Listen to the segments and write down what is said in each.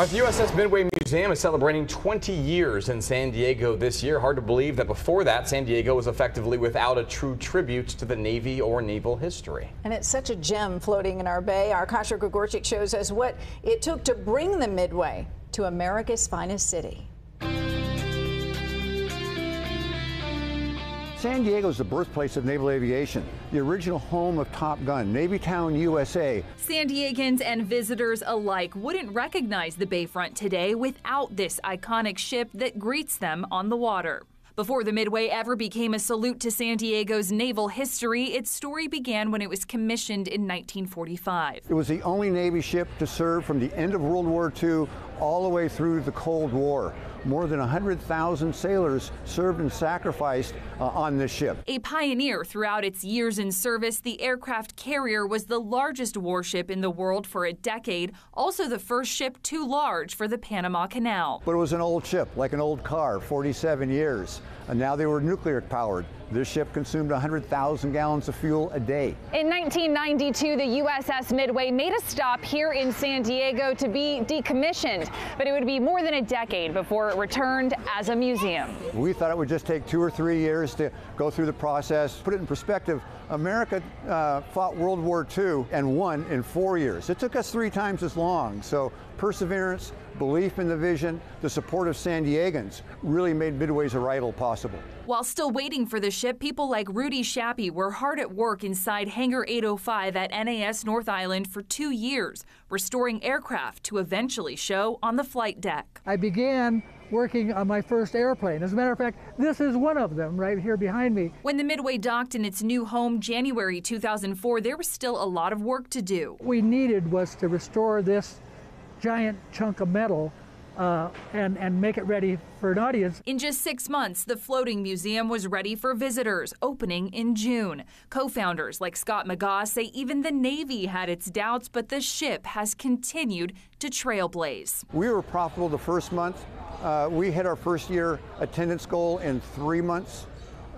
Right, the USS Midway Museum is celebrating 20 years in San Diego this year. Hard to believe that before that, San Diego was effectively without a true tribute to the Navy or naval history. And it's such a gem floating in our bay. Our Kasia Gregorczyk shows us what it took to bring the Midway to America's finest city. San Diego is the birthplace of naval aviation, the original home of Top Gun, Navytown, USA. San Diegans and visitors alike wouldn't recognize the Bayfront today without this iconic ship that greets them on the water. Before the Midway ever became a salute to San Diego's naval history, its story began when it was commissioned in 1945. It was the only Navy ship to serve from the end of World War II all the way through the Cold War. More than 100,000 sailors served and sacrificed uh, on this ship. A pioneer throughout its years in service, the aircraft carrier was the largest warship in the world for a decade, also the first ship too large for the Panama Canal. But it was an old ship, like an old car, 47 years. And now they were nuclear powered. This ship consumed 100,000 gallons of fuel a day. In 1992, the USS Midway made a stop here in San Diego to be decommissioned, but it would be more than a decade before it returned as a museum. We thought it would just take two or three years to go through the process. Put it in perspective, America uh, fought World War II and won in four years. It took us three times as long. So perseverance, belief in the vision, the support of San Diegans really made Midway's arrival possible. While still waiting for the ship, people like Rudy Shappee were hard at work inside Hangar 805 at NAS North Island for two years, restoring aircraft to eventually show on the flight deck. I began working on my first airplane. As a matter of fact, this is one of them right here behind me. When the Midway docked in its new home January 2004, there was still a lot of work to do. What we needed was to restore this giant chunk of metal uh, and, and make it ready for an audience. In just six months, the floating museum was ready for visitors, opening in June. Co founders like Scott McGaugh say even the Navy had its doubts, but the ship has continued to trailblaze. We were profitable the first month. Uh, we hit our first year attendance goal in three months.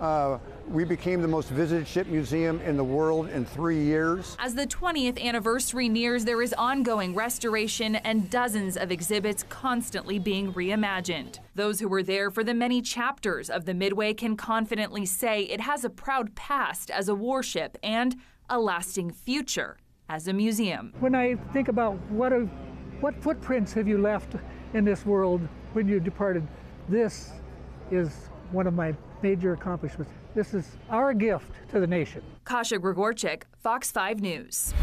Uh, we became the most visited ship museum in the world in three years. As the 20th anniversary nears, there is ongoing restoration and dozens of exhibits constantly being reimagined. Those who were there for the many chapters of the Midway can confidently say it has a proud past as a warship and a lasting future as a museum. When I think about what, are, what footprints have you left in this world when you departed, this is one of my major accomplishments. This is our gift to the nation. Kasia Gregorczyk, Fox 5 News.